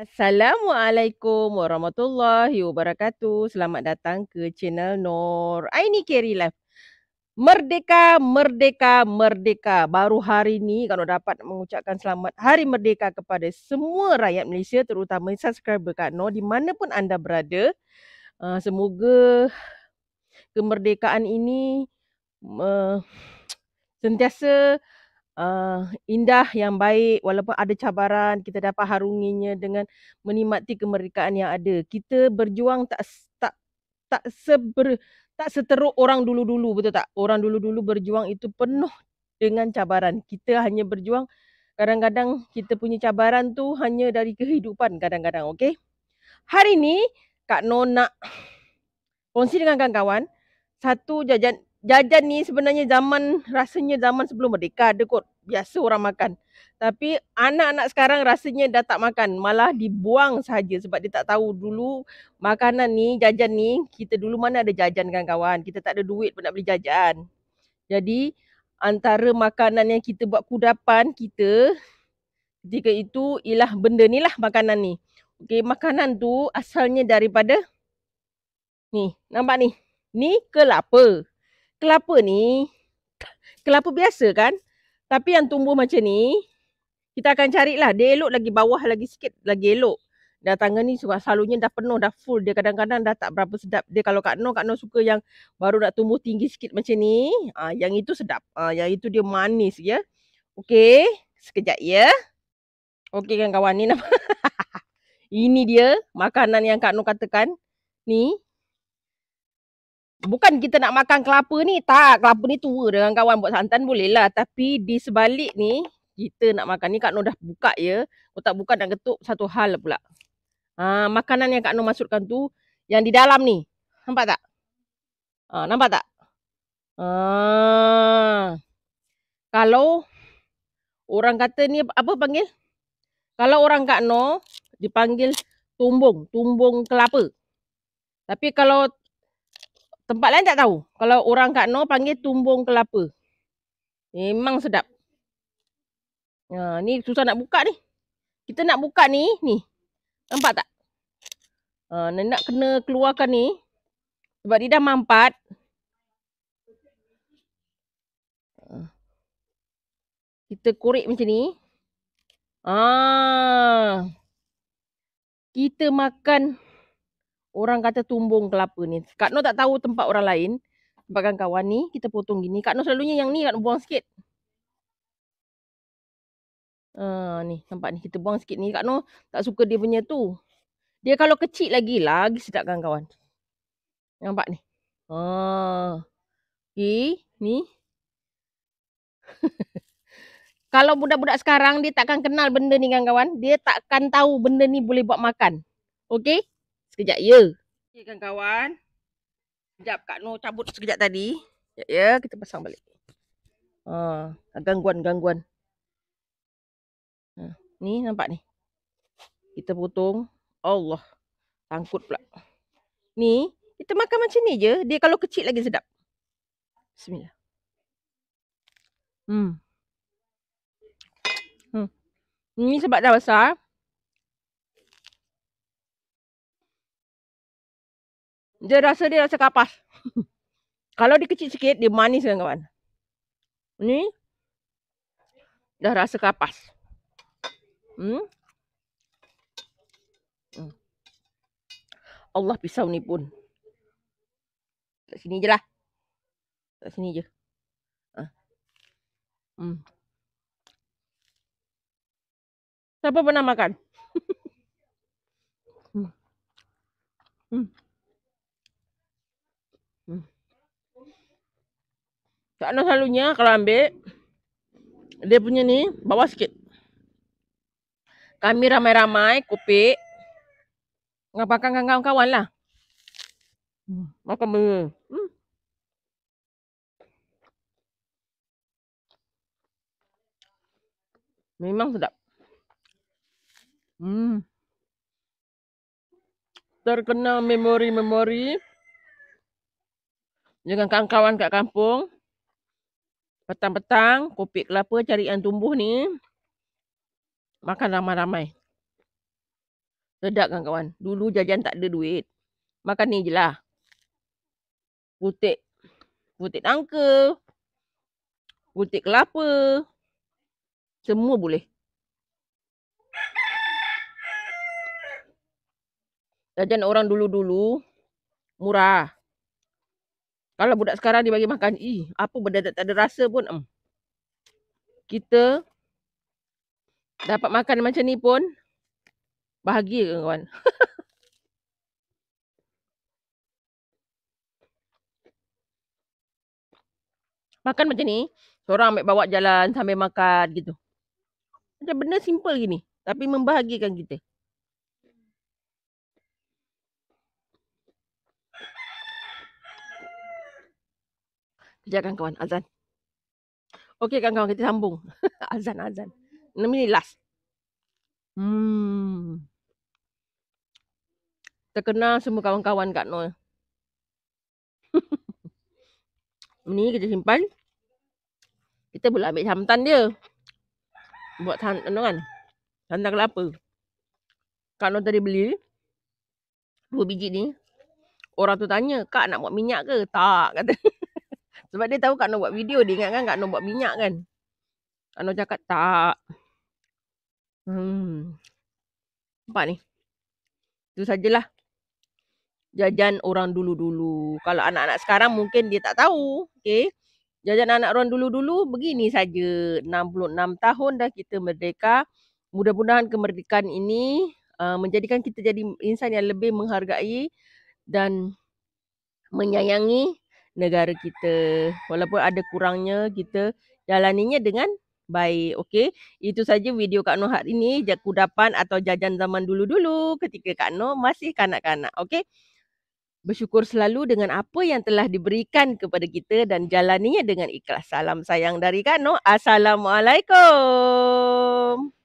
Assalamualaikum warahmatullahi wabarakatuh. Selamat datang ke channel Nur Aini Carry Life. Merdeka, merdeka, merdeka. Baru hari ini kalau dapat mengucapkan selamat Hari Merdeka kepada semua rakyat Malaysia terutama subscriber Kak Nur di mana pun anda berada. Uh, semoga kemerdekaan ini uh, sentiasa uh, indah yang baik walaupun ada cabaran kita dapat harunginya dengan menikmati kemerdekaan yang ada. Kita berjuang tak tak tak seber tak seteruk orang dulu-dulu betul tak? Orang dulu-dulu berjuang itu penuh dengan cabaran. Kita hanya berjuang kadang-kadang kita punya cabaran tu hanya dari kehidupan kadang-kadang okey? Hari ni Kak No nak kongsi dengan kawan-kawan satu jajan jajan ni sebenarnya zaman rasanya zaman sebelum merdeka ada kot biasa orang makan. Tapi anak-anak sekarang rasanya dah tak makan, malah dibuang saja sebab dia tak tahu dulu makanan ni, jajan ni, kita dulu mana ada jajan kan kawan. Kita tak ada duit pun nak beli jajan. Jadi antara makanan yang kita buat kudapan kita ketika itu ialah benda ni lah makanan ni. Okey, makanan tu asalnya daripada ni, nampak ni. Ni kelapa kelapa ni kelapa biasa kan? Tapi yang tumbuh macam ni kita akan carilah. Dia elok lagi bawah lagi sikit lagi elok. Dah tangan ni suka selalunya dah penuh dah full. Dia kadang-kadang dah tak berapa sedap. Dia kalau Kak Noh Kak Noh suka yang baru nak tumbuh tinggi sikit macam ni ah yang itu sedap. Ah yang itu dia manis ya. Okey sekejap ya. Okey kan kawan ni nama ini dia makanan yang Kak Noh katakan. Ni bukan kita nak makan kelapa ni tak. Kelapa ni tua dengan kawan buat santan boleh lah tapi di sebalik ni kita nak makan ni Kak Nur dah buka ya. Kalau tak buka nak ketuk satu hal pula. Ha, makanan yang Kak Nur masukkan tu yang di dalam ni. Nampak tak? Ha, nampak tak? Ha, kalau orang kata ni apa panggil? Kalau orang Kak Nur dipanggil tumbung tumbung kelapa. Tapi kalau Tempat lain tak tahu. Kalau orang kat Noh panggil tumbung kelapa. Memang sedap. Ha, ni susah nak buka ni. Kita nak buka ni, ni. Nampak tak? Ha, nak kena keluarkan ni. Sebab dia dah mampat. Ha. Kita korek macam ni. Ah, kita makan orang kata tumbung kelapa ni. Kak Noh tak tahu tempat orang lain. Sebabkan kawan ni, kita potong gini. Kak Noh selalunya yang ni Kak Noh buang sikit. Uh, ni, nampak ni. Kita buang sikit ni. Kak Noh tak suka dia punya tu. Dia kalau kecil lagi, lagi sedap kawan-kawan. Nampak ni. Uh, okay, ni. kalau budak-budak sekarang, dia takkan kenal benda ni kawan-kawan. Dia takkan tahu benda ni boleh buat makan. Okay? Sekejap ya. Okay kan kawan. Sekejap Kak Noh cabut sekejap tadi. Sekejap ya kita pasang balik. Ha, gangguan gangguan. Ha, ni nampak ni. Kita potong. Allah. Tangkut pula. Ni kita makan macam ni je. Dia kalau kecil lagi sedap. Bismillah. Hmm. Hmm. Ni sebab dah besar. Dia rasa dia rasa kapas. Kalau dia kecil sikit, dia manis kan kawan. Ni. Dah rasa kapas. Hmm. hmm. Allah pisau ni pun. Kat sini je lah. Kat sini je. Ha. Hmm. Siapa pernah makan? hmm. Hmm. Kak Noh selalunya kalau ambil dia punya ni bawah sikit. Kami ramai-ramai kupik ngapakan kawan-kawan lah. Hmm, makan benda. Hmm. Memang sedap. Hmm. Terkenal memori-memori dengan kawan-kawan kat kampung. Petang-petang, kopi kelapa cari yang tumbuh ni. Makan ramai-ramai. Sedap kan kawan. Dulu jajan tak ada duit. Makan ni je lah. Putik. Putik nangka. Putik kelapa. Semua boleh. Jajan orang dulu-dulu murah. Kalau budak sekarang dia bagi makan, ih, apa benda tak, ada rasa pun. Um. Kita dapat makan macam ni pun bahagia ke kawan? makan macam ni, seorang ambil bawa jalan sambil makan gitu. Macam benda simple gini, tapi membahagikan kita. Sekejap kan kawan, azan. Okey kan kawan, kita sambung. azan, azan. Ini minit last. Hmm. Terkenal semua kawan-kawan Kak Noel. Ni kita simpan. Kita boleh ambil santan dia. Buat santan kan. Santan kelapa. Kak Noel tadi beli. Dua biji ni. Orang tu tanya, Kak nak buat minyak ke? Tak, kata. Sebab dia tahu Kak Noh buat video, dia ingat kan Kak Noh buat minyak kan. Kak Noh cakap tak. Hmm. Nampak ni. Itu sajalah. Jajan orang dulu-dulu. Kalau anak-anak sekarang mungkin dia tak tahu. Okay. Jajan anak orang dulu-dulu begini saja. 66 tahun dah kita merdeka. Mudah-mudahan kemerdekaan ini uh, menjadikan kita jadi insan yang lebih menghargai dan menyayangi negara kita. Walaupun ada kurangnya, kita jalaninya dengan baik. Okey, itu saja video Kak Noh hari ini. Kudapan atau jajan zaman dulu-dulu ketika Kak Noh masih kanak-kanak. Okey. Bersyukur selalu dengan apa yang telah diberikan kepada kita dan jalaninya dengan ikhlas. Salam sayang dari Kak Noh. Assalamualaikum.